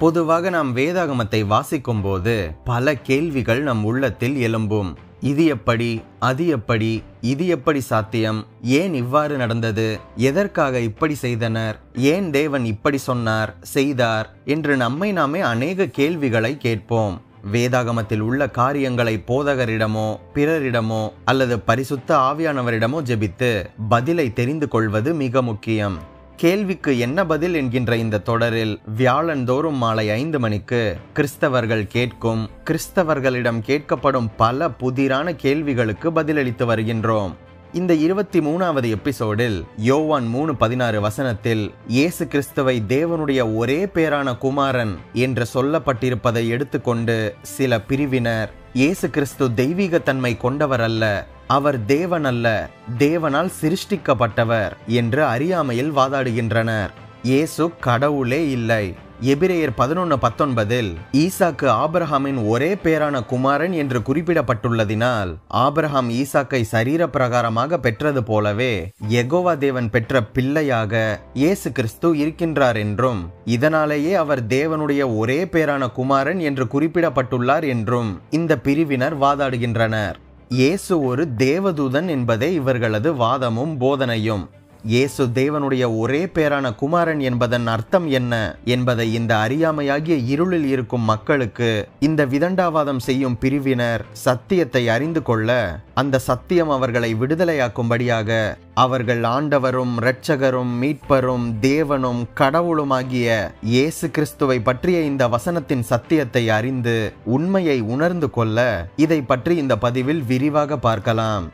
பொதுவாக நாம் வேதாகமத்தை வாசிக்கும் போது பல கேள்விகள் நம் உள்ளத்தில் எழும்பும். இது எப்படி அது எப்படி இது எப்படி சாத்தியம் ஏன் இவ்வாறு நடந்தது எதற்காக இப்படி செய்தனர் ஏன் தேவன் இப்படி சொன்னார் செய்தார் என்று நம்மை நாமே அநேக கேள்விகளை கேட்போம். வேதாகமத்தில் உள்ள காரியங்களை போதகரிடமோ பிறரிடமோ அல்லது பரிசுத்த ஆவியானவரிடமோ ஜெபித்து பதிலை தெரிந்து கொள்வது மிக முக்கியம். கேள்விக்கு என்ன பதில் என்கின்ற இந்த தொடரில் வியாழந்தோறும் மாலை ஐந்து மணிக்கு கிறிஸ்தவர்கள் கேட்கும் கிறிஸ்தவர்களிடம் கேட்கப்படும் பல புதிரான கேள்விகளுக்கு பதிலளித்து வருகின்றோம். இந்த இருபத்தி மூணாவது எபிசோடில் யோவான் மூணு பதினாறு வசனத்தில் இயேசு கிறிஸ்துவை தேவனுடைய ஒரே பேரான குமாரன் என்று சொல்லப்பட்டிருப்பதை எடுத்துக்கொண்டு சில பிரிவினர் இயேசு கிறிஸ்து தெய்வீக தன்மை கொண்டவர் அல்ல அவர் தேவன் அல்ல தேவனால் சிருஷ்டிக்கப்பட்டவர் என்று அறியாமையில் வாதாடுகின்றனர். இயேசு கடவுளே இல்லை எபிரேயர் பதினொன்று பத்தொன்பதில் ஈசாக்கு ஆபிரஹாமின் ஒரே பேரான குமாரன் என்று குறிப்பிடப்பட்டுள்ளதினால் ஆபிரஹாம் ஈசாக்கை சரீர பிரகாரமாக பெற்றது போலவே எகோவா தேவன் பெற்ற பிள்ளையாக இயேசு கிறிஸ்து இருக்கின்றார் என்றும் இதனாலேயே அவர் தேவனுடைய ஒரே பேரான குமாரன் என்று குறிப்பிடப்பட்டுள்ளார் என்றும் இந்த பிரிவினர் வாதாடுகின்றனர். இயேசு ஒரு தேவதூதன் என்பதே இவர்களது வாதமும் போதனையும். இயேசு தேவனுடைய ஒரே பேரான குமாரன் என்பதன் அர்த்தம் என்ன என்பதை இந்த அறியாமையாகிய இருளில் இருக்கும் மக்களுக்கு இந்த விதண்டாவாதம் செய்யும் பிரிவினர் சத்தியத்தை அறிந்து கொள்ள அந்த சத்தியம் அவர்களை விடுதலையாக்கும்படியாக அவர்கள் ஆண்டவரும் இரட்சகரும் மீட்பரும் தேவனும் கடவுளுமாகிய இயேசு கிறிஸ்துவை பற்றிய இந்த வசனத்தின் சத்தியத்தை அறிந்து உண்மையை உணர்ந்து கொள்ள இதை பற்றி இந்த பதிவில் விரிவாக பார்க்கலாம்.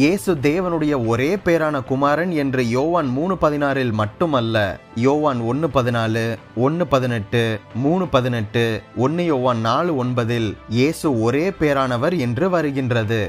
இயேசு தேவனுடைய ஒரே பேரான குமாரன் என்று யோவான் மூணு பதினாறில் மட்டுமல்ல யோவான் ஒன்று பதினாலு ஒன்று பதினெட்டு மூணு பதினெட்டு ஒன்று யோவான் நாலு ஒன்பதில் இயேசு ஒரே பேரானவர் என்று வருகின்றது.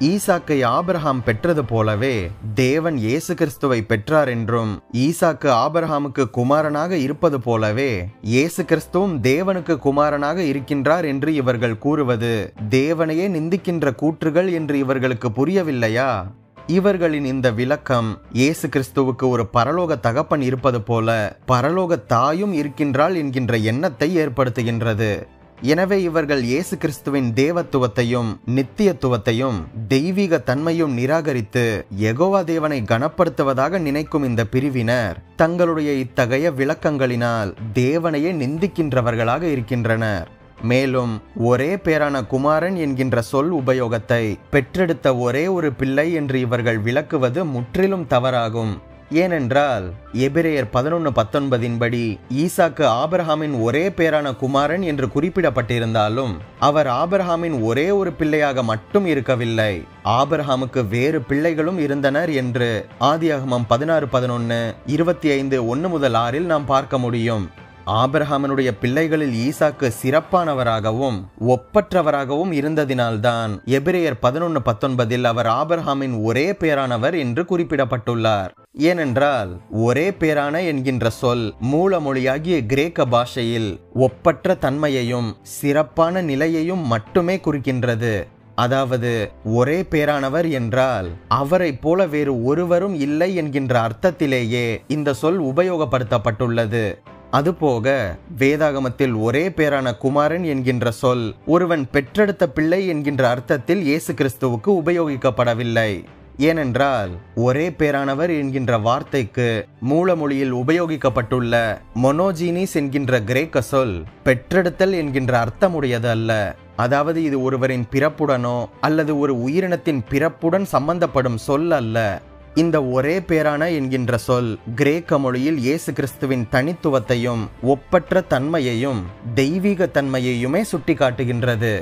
ஈசாக்கை ஆபிரஹாம் பெற்றது போலவே தேவன் இயேசு கிறிஸ்துவை பெற்றார் என்றும் ஈசாக்கு ஆபிரஹாமுக்கு குமாரனாக இருப்பது போலவே இயேசு கிறிஸ்துவும் தேவனுக்கு குமாரனாக இருக்கின்றார் என்று இவர்கள் கூறுவது தேவனையே நிந்திக்கின்ற கூற்றுகள் என்று இவர்களுக்கு புரியவில்லையா? இவர்களின் இந்த விளக்கம் இயேசு கிறிஸ்துவுக்கு ஒரு பரலோக தகப்பன் இருப்பது போல பரலோக தாயும் இருக்கின்றாள் என்கின்ற எண்ணத்தை ஏற்படுத்துகின்றது. எனவே இவர்கள் இயேசு கிறிஸ்துவின் தேவத்துவத்தையும் நித்தியத்துவத்தையும் தெய்வீக தன்மையும் நிராகரித்து எகோவா தேவனை கனப்படுத்துவதாக நினைக்கும் இந்த பிரிவினர் தங்களுடைய இத்தகைய விளக்கங்களினால் தேவனையே நிந்திக்கின்றவர்களாக இருக்கின்றனர். மேலும் ஒரே பேரான குமாரன் என்கின்ற சொல் உபயோகத்தை பெற்றெடுத்த ஒரே ஒரு பிள்ளை என்று இவர்கள் விளக்குவது முற்றிலும் தவறாகும். ஏனென்றால் எபிரேயர் பதினொன்று பத்தொன்பதின் படி ஈசாக்கு ஆபிரஹாமின் ஒரே பேரான குமாரன் என்று குறிப்பிடப்பட்டிருந்தாலும் அவர் ஆபிரஹாமின் ஒரே ஒரு பிள்ளையாக மட்டும் இருக்கவில்லை. ஆபிரஹாமுக்கு வேறு பிள்ளைகளும் இருந்தனர் என்று ஆதியாகமம் பதினாறு பதினொன்று இருபத்தி ஐந்து ஒன்று முதல் ஆறில் நாம் பார்க்க முடியும். ஆபிரஹாமனுடைய பிள்ளைகளில் ஈசாக்கு சிறப்பானவராகவும் ஒப்பற்றவராகவும் இருந்ததினால்தான் எபிரேயர் பதினொன்று பத்தொன்பதில் அவர் ஆபிரஹாமின் ஒரே பேரானவர் என்று குறிப்பிடப்பட்டுள்ளார். ஏனென்றால் ஒரே பேரான என்கின்ற சொல் மூலமொழியாகிய கிரேக்க பாஷையில் ஒப்பற்ற தன்மையையும் சிறப்பான நிலையையும் மட்டுமே குறிக்கின்றது. அதாவது ஒரே பேரானவர் என்றால் அவரை போல வேறு ஒருவரும் இல்லை என்கின்ற அர்த்தத்திலேயே இந்த சொல் உபயோகப்படுத்தப்பட்டுள்ளது. அதுபோக வேதாகமத்தில் ஒரே பேரான குமாரன் என்கின்ற சொல் ஒருவன் பெற்றெடுத்த பிள்ளை என்கின்ற அர்த்தத்தில் இயேசு கிறிஸ்துவுக்கு உபயோகிக்கப்படவில்லை. ஏனென்றால் ஒரே பேரானவர் என்கின்ற வார்த்தைக்கு மூலமொழியில் உபயோகிக்கப்பட்டுள்ள மொனோஜீனிஸ் என்கின்ற கிரேக்க சொல் பெற்றெடுத்தல் என்கின்ற அர்த்தமுடையது அல்ல. அதாவது இது ஒருவரின் பிறப்புடனோ அல்லது ஒரு உயிரினத்தின் பிறப்புடன் சம்பந்தப்படும் சொல் அல்ல. இந்த ஒரே பேரான என்கின்ற சொல் கிரேக்க மொழியில் இயேசு கிறிஸ்துவின் தனித்துவத்தையும் ஒப்பற்ற தன்மையையும் தெய்வீக தன்மையையுமே சுட்டிக்காட்டுகின்றது.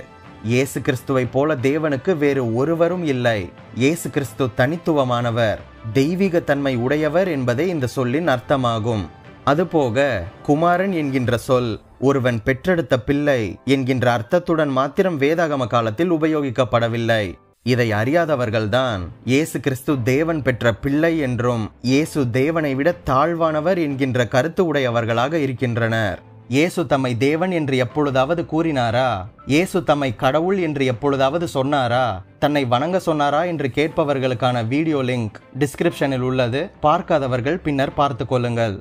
இயேசு கிறிஸ்துவைப் போல தேவனுக்கு வேறு ஒருவரும் இல்லை. இயேசு கிறிஸ்து தனித்துவமானவர் தெய்வீக தன்மை உடையவர் என்பதே இந்த சொல்லின் அர்த்தமாகும். அதுபோக குமாரன் என்கின்ற சொல் ஒருவன் பெற்றெடுத்த பிள்ளை என்கின்ற அர்த்தத்துடன் மாத்திரம் வேதாகம காலத்தில் உபயோகிக்கப்படவில்லை. இதை அறியாதவர்கள்தான் இயேசு கிறிஸ்து தேவன் பெற்ற பிள்ளை என்றும் இயேசு தேவனை விட தாழ்வானவர் என்கின்ற கருத்து உடையவர்களாக இருக்கின்றனர். இயேசு தம்மை தேவன் என்று எப்பொழுதாவது கூறினாரா? இயேசு தம்மை கடவுள் என்று எப்பொழுதாவது சொன்னாரா? தன்னை வணங்க சொன்னாரா என்று கேட்பவர்களுக்கான வீடியோ லிங்க் டிஸ்கிரிப்ஷனில் உள்ளது. பார்க்காதவர்கள் பின்னர் பார்த்து கொள்ளுங்கள்.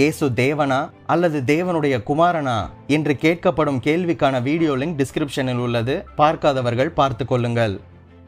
இயேசு தேவனா அல்லது தேவனுடைய குமாரனா என்று கேட்கப்படும் கேள்விக்கான வீடியோ லிங்க் டிஸ்கிரிப்ஷனில் உள்ளது. பார்க்காதவர்கள் பார்த்து கொள்ளுங்கள்.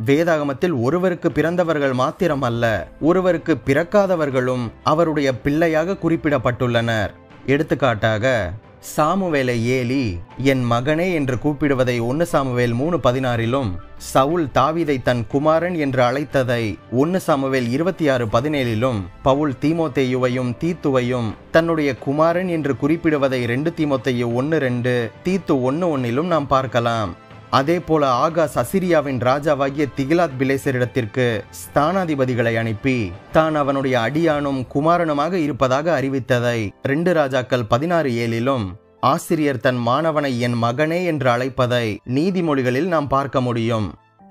வேதாகமத்தில் ஒருவருக்கு பிறந்தவர்கள் மாத்திரம் அல்ல ஒருவருக்கு பிறக்காதவர்களும் அவருடைய பிள்ளையாக குறிப்பிடப்பட்டுள்ளனர். எடுத்துக்காட்டாக சாமுவேலை ஏலி என் மகனே என்று கூப்பிடுவதை ஒன்னு சாமுவேல் மூணு பதினாறிலும் சவுல் தாவிதை தன் குமாரன் என்று அழைத்ததை ஒன்னு சாமுவேல் இருபத்தி ஆறு பதினேழிலும் பவுல் தீமோத்தேயுவையும் தீத்துவையும் தன்னுடைய குமாரன் என்று குறிப்பிடுவதை ரெண்டு தீமோத்தேயு ஒன்னு ரெண்டு தீத்து ஒன்னு ஒன்னிலும் நாம் பார்க்கலாம். அதே போல ஆகாஸ் அசிரியாவின் ராஜாவாகிய திகிலாத் பிலேசரிடத்திற்கு ஸ்தானாதிபதிகளை அனுப்பி தான் அவனுடைய அடியானும் குமாரனுமாக இருப்பதாக அறிவித்ததை ரெண்டு ராஜாக்கள் பதினாறு ஏழிலும் ஆசிரியர் தன் மாணவனை என் மகனே என்று அழைப்பதை நீதிமொழிகளில் நாம் பார்க்க முடியும்.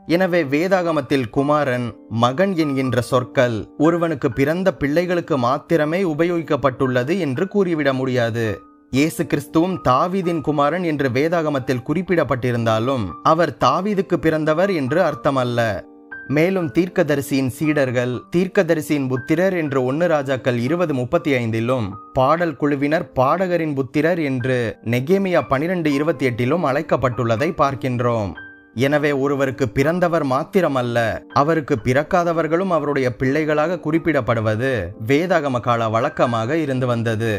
எனவே வேதாகமத்தில் குமாரன் மகன் என்கின்ற சொற்கள் ஒருவனுக்கு பிறந்த பிள்ளைகளுக்கு மாத்திரமே உபயோகிக்கப்பட்டுள்ளது என்று கூறிவிட முடியாது. இயேசு கிறிஸ்துவும் தாவீதின் குமாரன் என்று வேதாகமத்தில் குறிப்பிடப்பட்டிருந்தாலும் அவர் தாவீதுக்கு பிறந்தவர் என்று அர்த்தமல்ல. மேலும் தீர்க்கதரிசியின் சீடர்கள் தீர்க்கதரிசியின் புத்திரர் என்று ஒன்னு ராஜாக்கள் இருபது முப்பத்தி ஐந்திலும் பாடல் குழுவினர் பாடகரின் புத்திரர் என்று நெகேமியா பனிரெண்டு இருபத்தி எட்டிலும் அழைக்கப்பட்டுள்ளதை பார்க்கின்றோம். எனவே ஒருவருக்கு பிறந்தவர் மாத்திரமல்ல அவருக்கு பிறக்காதவர்களும் அவருடைய பிள்ளைகளாக குறிப்பிடப்படுவது வேதாகம கால வழக்கமாக இருந்து வந்தது.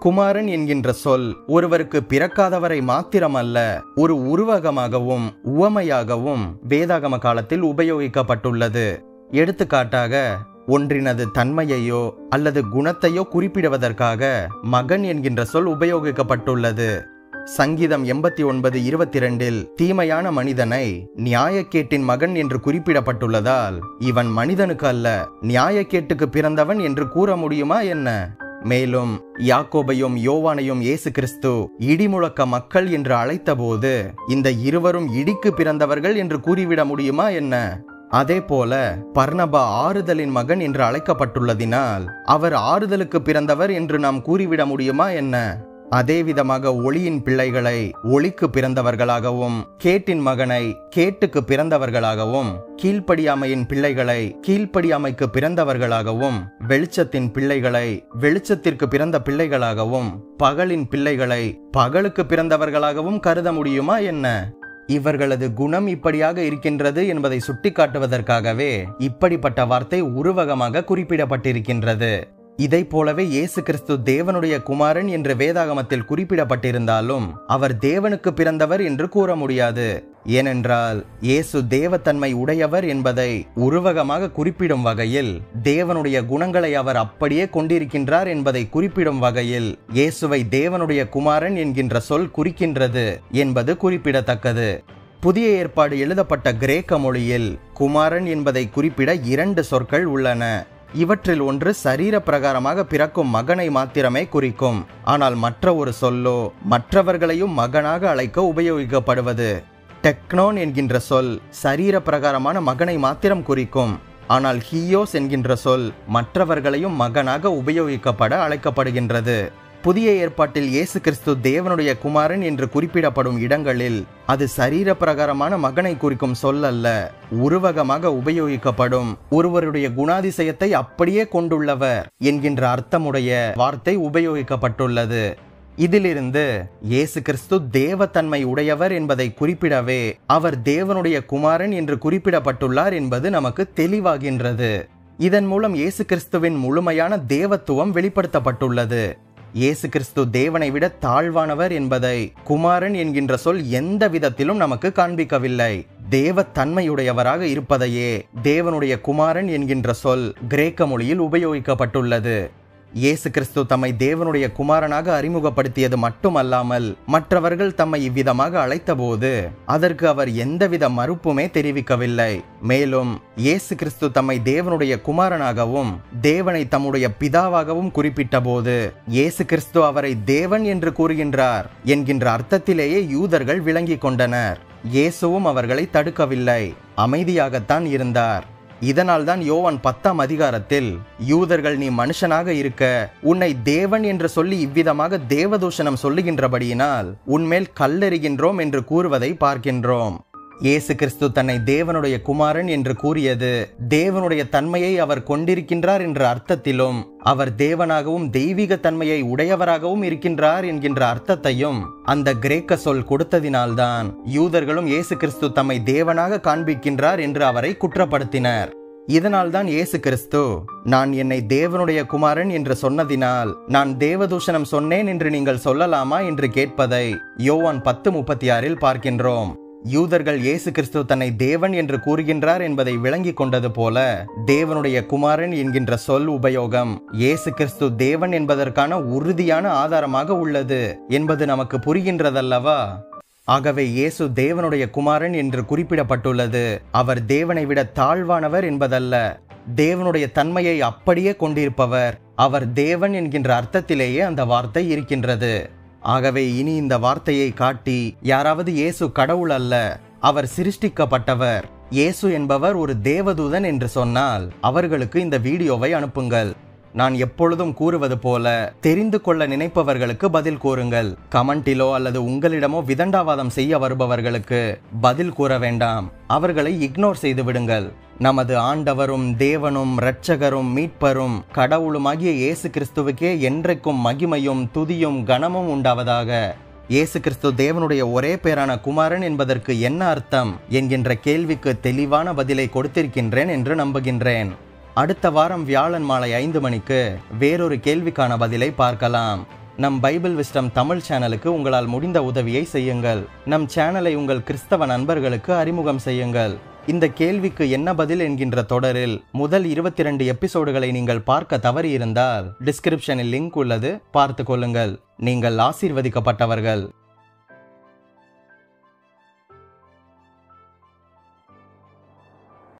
குமாரன் என்கின்ற சொல் ஒருவருக்கு பிறக்காதவரை மாத்திரமல்ல ஒரு உருவகமாகவும் உவமையாகவும் வேதாகம காலத்தில் உபயோகிக்கப்பட்டுள்ளது. எடுத்துக்காட்டாக ஒன்றினது தன்மையையோ அல்லது குணத்தையோ குறிப்பிடுவதற்காக மகன் என்கின்ற சொல் உபயோகிக்கப்பட்டுள்ளது. சங்கீதம் எண்பத்தி ஒன்பது இருபத்தி ரெண்டில் தீமையான மனிதனை நியாயக்கேட்டின் மகன் என்று குறிப்பிடப்பட்டுள்ளதால் இவன் மனிதனுக்கு அல்ல நியாயக்கேட்டுக்கு பிறந்தவன் என்று கூற முடியுமா என்ன? மேலும் யாக்கோபையும் யோவானையும் இயேசு கிறிஸ்து இடிமுழக்க மக்கள் என்று அழைத்தபோது இந்த இருவரும் இடிக்கு பிறந்தவர்கள் என்று கூறிவிட முடியுமா என்ன? அதே போல பர்ணபா ஆறுதலின் மகன் என்று அழைக்கப்பட்டுள்ளதினால் அவர் ஆறுதலுக்கு பிறந்தவர் என்று நாம் கூறிவிட முடியுமா என்ன? அதே விதமாக ஒளியின் பிள்ளைகளை ஒளிக்கு பிறந்தவர்களாகவும் கேட்டின் மகனை கேட்டுக்கு பிறந்தவர்களாகவும் கீழ்ப்படியாமையின் பிள்ளைகளை கீழ்ப்படியாமைக்கு பிறந்தவர்களாகவும் வெளிச்சத்தின் பிள்ளைகளை வெளிச்சத்திற்கு பிறந்த பிள்ளைகளாகவும் பகலின் பிள்ளைகளை பகலுக்கு பிறந்தவர்களாகவும் கருத முடியுமா என்ன? இவர்களது குணம் இப்படியாக இருக்கின்றது என்பதை சுட்டிக்காட்டுவதற்காகவே இப்படிப்பட்ட வார்த்தை உருவகமாக குறிப்பிடப்பட்டிருக்கின்றது. இதை போலவே இயேசு கிறிஸ்து தேவனுடைய குமாரன் என்று வேதாகமத்தில் குறிப்பிடப்பட்டிருந்தாலும் அவர் தேவனுக்கு பிறந்தவர் என்று கூற முடியாது. ஏனென்றால் இயேசு தேவத்தன்மை உடையவர் என்பதை உருவகமாக குறிப்பிடும் வகையில் தேவனுடைய குணங்களை அவர் அப்படியே கொண்டிருக்கின்றார் என்பதை குறிப்பிடும் வகையில் இயேசுவை தேவனுடைய குமாரன் என்கின்ற சொல் குறிக்கின்றது என்பது குறிப்பிடத்தக்கது. புதிய ஏற்பாடு எழுதப்பட்ட கிரேக்க மொழியில் குமாரன் என்பதை குறிப்பிட இரண்டு சொற்கள் உள்ளன. இவற்றில் ஒன்று சரீர பிரகாரமாக பிறக்கும் மகனை மாத்திரமே குறிக்கும். ஆனால் மற்ற ஒரு சொல்லோ மற்றவர்களையும் மகனாக அழைக்க உபயோகிக்கப்படுவது. டெக்னோன் என்கின்ற சொல் சரீர பிரகாரமான மகனை மாத்திரம் குறிக்கும். ஆனால் ஹியோஸ் என்கின்ற சொல் மற்றவர்களையும் மகனாக உபயோகிக்கப்பட அழைக்கப்படுகின்றது. புதிய ஏற்பாட்டில் இயேசு கிறிஸ்து தேவனுடைய குமாரன் என்று குறிப்பிடப்படும் இடங்களில் அது சரீர பிரகாரமான மகனை குறிக்கும் சொல் அல்ல. உருவகமாக உபயோகிக்கப்படும். ஒருவருடைய குணாதிசயத்தை அப்படியே கொண்டுள்ளவர் என்கின்ற அர்த்தமுடைய வார்த்தை உபயோகிக்கப்பட்டுள்ளது. இதிலிருந்து இயேசு கிறிஸ்து தேவத்தன்மை உடையவர் என்பதை குறிப்பிடவே அவர் தேவனுடைய குமாரன் என்று குறிப்பிடப்பட்டுள்ளார் என்பது நமக்கு தெளிவாகின்றது. இதன் மூலம் இயேசு கிறிஸ்துவின் முழுமையான தேவத்துவம் வெளிப்படுத்தப்பட்டுள்ளது. இயேசு கிறிஸ்து தேவனை விட தாழ்வானவர் என்பதை குமாரன் என்கின்ற சொல் எந்த விதத்திலும் நமக்கு காண்பிக்கவில்லை. தேவ தன்மையுடையவராக இருப்பதையே தேவனுடைய குமாரன் என்கின்ற சொல் கிரேக்க மொழியில் உபயோகிக்கப்பட்டுள்ளது. இயேசு கிறிஸ்து தம்மை தேவனுடைய குமாரனாக அறிமுகப்படுத்தியது மட்டுமல்லாமல் மற்றவர்கள் தம்மை இவ்விதமாக அழைத்தபோது அதற்கு அவர் எந்தவித மறுப்புமே தெரிவிக்கவில்லை. மேலும் இயேசு கிறிஸ்து தம்மை தேவனுடைய குமாரனாகவும் தேவனை தம்முடைய பிதாவாகவும் குறிப்பிட்ட போது இயேசு கிறிஸ்து அவரை தேவன் என்று கூறுகின்றார் என்கின்ற அர்த்தத்திலேயே யூதர்கள் விளங்கிக் கொண்டனர். இயேசுவும் அவர்களை தடுக்கவில்லை. அமைதியாகத்தான் இருந்தார். இதனால் தான் யோவான் பத்தாம் அதிகாரத்தில் யூதர்கள் நீ மனுஷனாக இருக்க உன்னை தேவன் என்று சொல்லி இவ்விதமாக தேவதூஷணம் சொல்லுகின்றபடியினால் உன்மேல் கல்லெறிகின்றோம் என்று கூறுவதை பார்க்கின்றோம். இயேசு கிறிஸ்து தன்னை தேவனுடைய குமாரன் என்று கூறியது. தேவனுடைய தன்மையை அவர் கொண்டிருக்கின்றார் என்ற அர்த்தத்திலும் அவர் தேவனாகவும் தெய்வீக தன்மையை உடையவராகவும் இருக்கின்றார் என்கின்ற அர்த்தத்தையும் அந்த கிரேக்க சொல் கொடுத்ததினால்தான் யூதர்களும் இயேசு கிறிஸ்து தம்மை தேவனாக காண்பிக்கின்றார் என்று அவரை குற்றப்படுத்தினர். இதனால்தான் இயேசு கிறிஸ்து நான் என்னை தேவனுடைய குமாரன் என்று சொன்னதினால் நான் தேவதூஷணம் சொன்னேன் என்று நீங்கள் சொல்லலாமா என்று கேட்பதை யோவான் பத்து முப்பத்தி ஆறில் பார்க்கின்றோம். யூதர்கள் இயேசு கிறிஸ்து தன்னை தேவன் என்று கூறுகின்றார் என்பதை விளங்கிக் கொண்டது போல தேவனுடைய குமாரன் என்கின்ற சொல் உபயோகம். இயேசு கிறிஸ்து தேவன் என்பதற்கான உறுதியான ஆதாரமாக உள்ளது என்பது நமக்கு புரிகின்றதல்லவா? ஆகவே இயேசு தேவனுடைய குமாரன் என்று குறிப்பிடப்பட்டுள்ளது. அவர் தேவனை விட தாழ்வானவர் என்பதல்ல. தேவனுடைய தன்மையை அப்படியே கொண்டிருப்பவர். அவர் தேவன் என்கின்ற அர்த்தத்திலேயே அந்த வார்த்தை இருக்கின்றது. ஆகவே இனி இந்த வார்த்தையை காட்டி யாராவது இயேசு கடவுள் அல்ல அவர் சிருஷ்டிக்கப்பட்டவர். இயேசு என்பவர் ஒரு தேவதூதன் என்று சொன்னால் அவர்களுக்கு இந்த வீடியோவை அனுப்புங்கள். நான் எப்பொழுதும் கூறுவது போல தெரிந்து கொள்ள நினைப்பவர்களுக்கு பதில் கூறுங்கள். கமெண்டிலோ அல்லது உங்களிடமோ விதண்டாவாதம் செய்ய வருபவர்களுக்கு பதில் கூற வேண்டாம். அவர்களை இக்னோர் செய்து விடுங்கள். நமது ஆண்டவரும் தேவனும் இரட்சகரும் மீட்பரும் கடவுளுமாகிய இயேசு கிறிஸ்துவுக்கே என்றைக்கும் மகிமையும் துதியும் கனமும் உண்டாவதாக. இயேசு கிறிஸ்து தேவனுடைய ஒரே பேரான குமாரன் என்பதற்கு என்ன அர்த்தம்? என்கின்ற கேள்விக்கு தெளிவான பதிலை கொடுத்திருக்கின்றேன் என்று நம்புகின்றேன். அடுத்த வாரம் வியாழன் மாலை ஐந்து மணிக்கு வேறொரு கேள்விக்கான பதிலை பார்க்கலாம். நம் பைபிள் விஸ்டம் தமிழ் சேனலுக்கு உங்களால் முடிந்த உதவியை செய்யுங்கள். நம் சேனலை உங்கள் கிறிஸ்தவ நண்பர்களுக்கு அறிமுகம் செய்யுங்கள். இந்த கேள்விக்கு என்ன பதில் என்கின்ற தொடரில் முதல் இருபத்தி ரெண்டு எபிசோடுகளை நீங்கள் பார்க்க தவறியிருந்தால் டிஸ்கிரிப்ஷனில் லிங்க் உள்ளது. பார்த்து கொள்ளுங்கள். நீங்கள் ஆசீர்வதிக்கப்பட்டவர்கள்.